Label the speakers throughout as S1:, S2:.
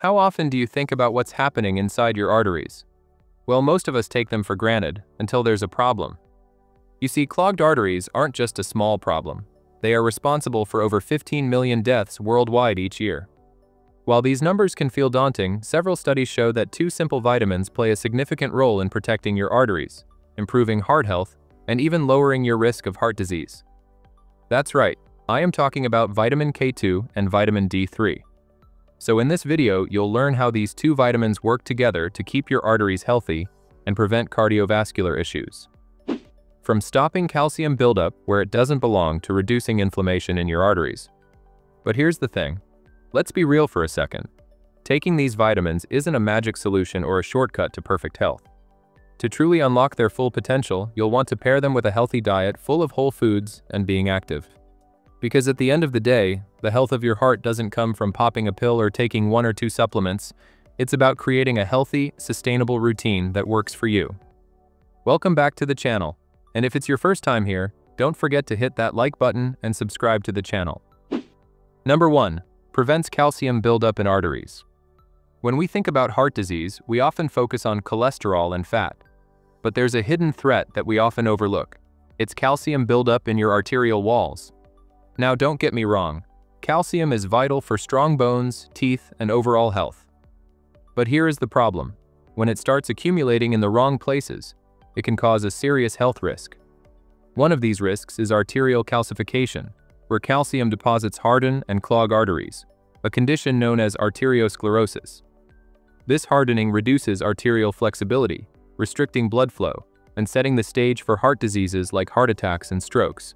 S1: How often do you think about what's happening inside your arteries? Well, most of us take them for granted until there's a problem. You see, clogged arteries aren't just a small problem. They are responsible for over 15 million deaths worldwide each year. While these numbers can feel daunting, several studies show that two simple vitamins play a significant role in protecting your arteries, improving heart health, and even lowering your risk of heart disease. That's right, I am talking about vitamin K2 and vitamin D3. So in this video, you'll learn how these two vitamins work together to keep your arteries healthy and prevent cardiovascular issues. From stopping calcium buildup where it doesn't belong to reducing inflammation in your arteries. But here's the thing. Let's be real for a second. Taking these vitamins isn't a magic solution or a shortcut to perfect health. To truly unlock their full potential, you'll want to pair them with a healthy diet full of whole foods and being active. Because at the end of the day, the health of your heart doesn't come from popping a pill or taking one or two supplements. It's about creating a healthy, sustainable routine that works for you. Welcome back to the channel. And if it's your first time here, don't forget to hit that like button and subscribe to the channel. Number 1. Prevents calcium buildup in arteries. When we think about heart disease, we often focus on cholesterol and fat. But there's a hidden threat that we often overlook. It's calcium buildup in your arterial walls. Now don't get me wrong, calcium is vital for strong bones, teeth, and overall health. But here is the problem. When it starts accumulating in the wrong places, it can cause a serious health risk. One of these risks is arterial calcification, where calcium deposits harden and clog arteries, a condition known as arteriosclerosis. This hardening reduces arterial flexibility, restricting blood flow, and setting the stage for heart diseases like heart attacks and strokes.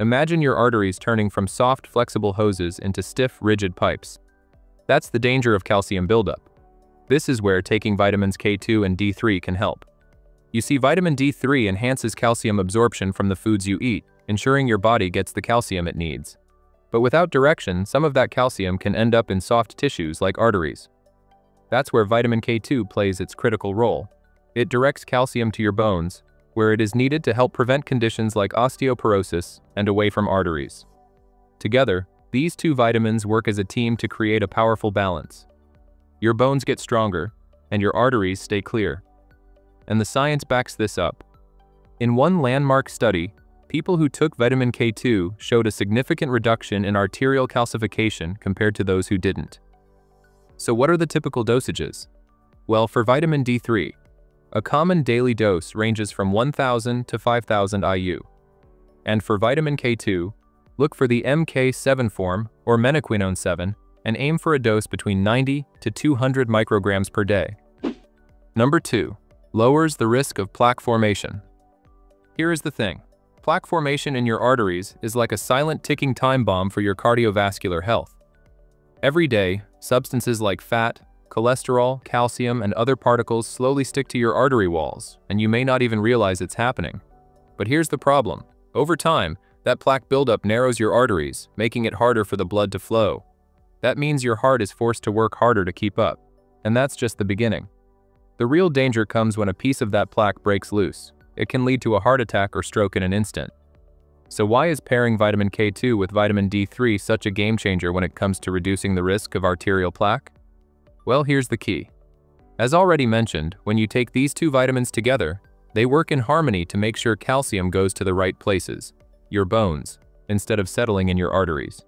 S1: Imagine your arteries turning from soft, flexible hoses into stiff, rigid pipes. That's the danger of calcium buildup. This is where taking vitamins K2 and D3 can help. You see, vitamin D3 enhances calcium absorption from the foods you eat, ensuring your body gets the calcium it needs. But without direction, some of that calcium can end up in soft tissues like arteries. That's where vitamin K2 plays its critical role. It directs calcium to your bones, where it is needed to help prevent conditions like osteoporosis and away from arteries. Together, these two vitamins work as a team to create a powerful balance. Your bones get stronger, and your arteries stay clear. And the science backs this up. In one landmark study, people who took vitamin K2 showed a significant reduction in arterial calcification compared to those who didn't. So what are the typical dosages? Well, for vitamin D3, a common daily dose ranges from 1,000 to 5,000 IU. And for vitamin K2, look for the MK7 form or menaquinone 7 and aim for a dose between 90 to 200 micrograms per day. Number 2. Lowers the risk of plaque formation. Here is the thing. Plaque formation in your arteries is like a silent ticking time bomb for your cardiovascular health. Every day, substances like fat, cholesterol, calcium, and other particles slowly stick to your artery walls, and you may not even realize it's happening. But here's the problem. Over time, that plaque buildup narrows your arteries, making it harder for the blood to flow. That means your heart is forced to work harder to keep up. And that's just the beginning. The real danger comes when a piece of that plaque breaks loose. It can lead to a heart attack or stroke in an instant. So why is pairing vitamin K2 with vitamin D3 such a game changer when it comes to reducing the risk of arterial plaque? Well, here's the key. As already mentioned, when you take these two vitamins together, they work in harmony to make sure calcium goes to the right places, your bones, instead of settling in your arteries.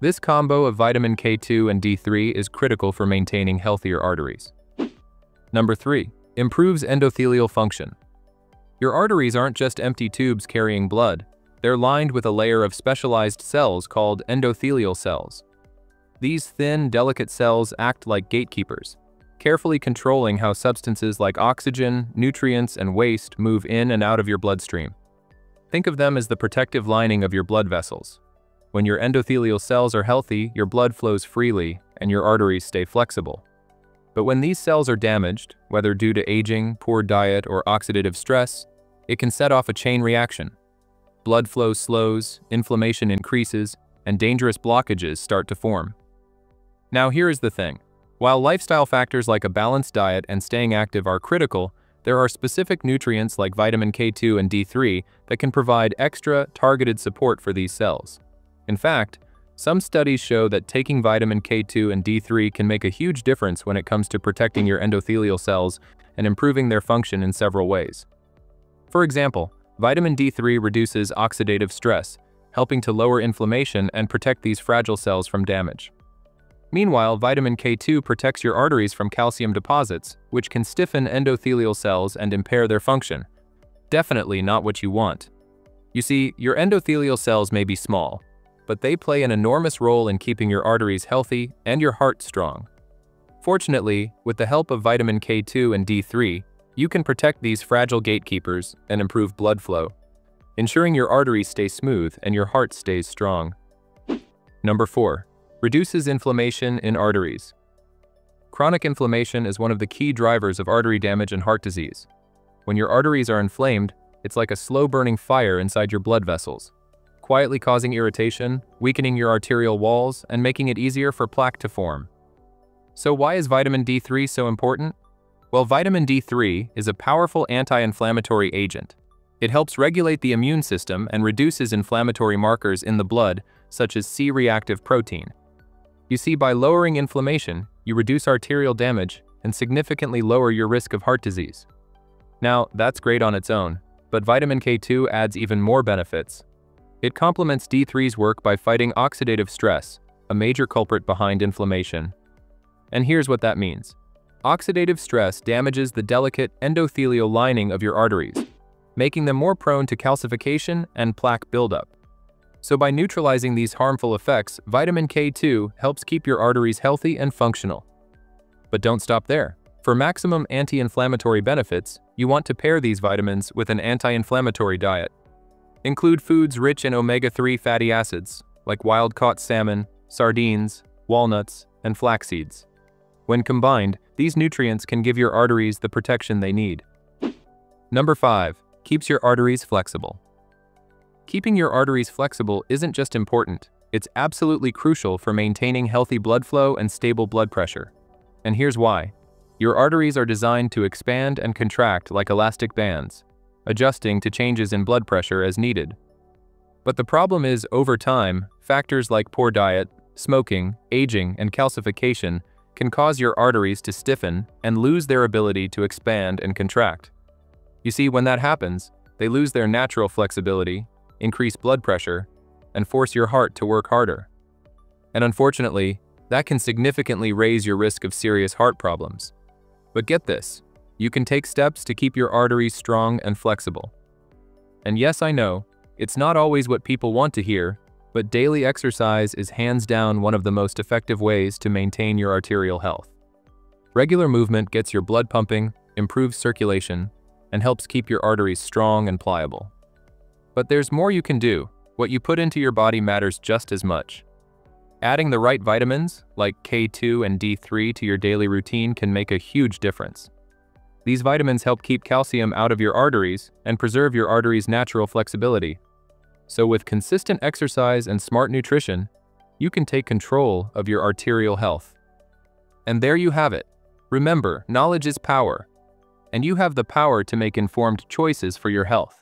S1: This combo of vitamin K2 and D3 is critical for maintaining healthier arteries. Number 3. Improves endothelial function. Your arteries aren't just empty tubes carrying blood, they're lined with a layer of specialized cells called endothelial cells. These thin, delicate cells act like gatekeepers, carefully controlling how substances like oxygen, nutrients, and waste move in and out of your bloodstream. Think of them as the protective lining of your blood vessels. When your endothelial cells are healthy, your blood flows freely and your arteries stay flexible. But when these cells are damaged, whether due to aging, poor diet, or oxidative stress, it can set off a chain reaction. Blood flow slows, inflammation increases, and dangerous blockages start to form. Now here is the thing. While lifestyle factors like a balanced diet and staying active are critical, there are specific nutrients like vitamin K2 and D3 that can provide extra, targeted support for these cells. In fact, Some studies show that taking vitamin K2 and D3 can make a huge difference when it comes to protecting your endothelial cells and improving their function in several ways. For example, vitamin D3 reduces oxidative stress, helping to lower inflammation and protect these fragile cells from damage. Meanwhile, vitamin K2 protects your arteries from calcium deposits, which can stiffen endothelial cells and impair their function. Definitely not what you want. You see, your endothelial cells may be small, but they play an enormous role in keeping your arteries healthy and your heart strong. Fortunately, with the help of vitamin K2 and D3, you can protect these fragile gatekeepers and improve blood flow, ensuring your arteries stay smooth and your heart stays strong. Number 4. Reduces inflammation in arteries. Chronic inflammation is one of the key drivers of artery damage and heart disease. When your arteries are inflamed, it's like a slow-burning fire inside your blood vessels, quietly causing irritation, weakening your arterial walls, and making it easier for plaque to form. So why is vitamin D3 so important? Well, vitamin D3 is a powerful anti-inflammatory agent. It helps regulate the immune system and reduces inflammatory markers in the blood, such as C-reactive protein. You see, by lowering inflammation, you reduce arterial damage and significantly lower your risk of heart disease. Now, that's great on its own, but vitamin K2 adds even more benefits. It complements D3's work by fighting oxidative stress, a major culprit behind inflammation. And here's what that means. Oxidative stress damages the delicate endothelial lining of your arteries, making them more prone to calcification and plaque buildup. So by neutralizing these harmful effects, vitamin K2 helps keep your arteries healthy and functional. But don't stop there. For maximum anti-inflammatory benefits, you want to pair these vitamins with an anti-inflammatory diet. Include foods rich in omega-3 fatty acids, like wild-caught salmon, sardines, walnuts, and flax seeds. When combined, these nutrients can give your arteries the protection they need. Number 5. Keeps your arteries flexible. Keeping your arteries flexible isn't just important, it's absolutely crucial for maintaining healthy blood flow and stable blood pressure. And here's why. Your arteries are designed to expand and contract like elastic bands, adjusting to changes in blood pressure as needed. But the problem is, over time, factors like poor diet, smoking, aging, and calcification can cause your arteries to stiffen and lose their ability to expand and contract. You see, when that happens, they lose their natural flexibility increase blood pressure, and force your heart to work harder. And unfortunately, that can significantly raise your risk of serious heart problems. But get this, you can take steps to keep your arteries strong and flexible. And yes, I know, it's not always what people want to hear, but daily exercise is hands down one of the most effective ways to maintain your arterial health. Regular movement gets your blood pumping, improves circulation, and helps keep your arteries strong and pliable. But there's more you can do. What you put into your body matters just as much. Adding the right vitamins, like K2 and D3 to your daily routine can make a huge difference. These vitamins help keep calcium out of your arteries and preserve your arteries' natural flexibility. So with consistent exercise and smart nutrition, you can take control of your arterial health. And there you have it. Remember, knowledge is power, and you have the power to make informed choices for your health.